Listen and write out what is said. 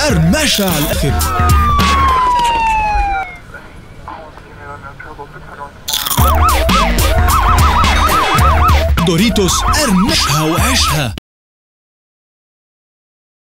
على قرمشه على الآخر. دوريتوس قرمشها وعيشها.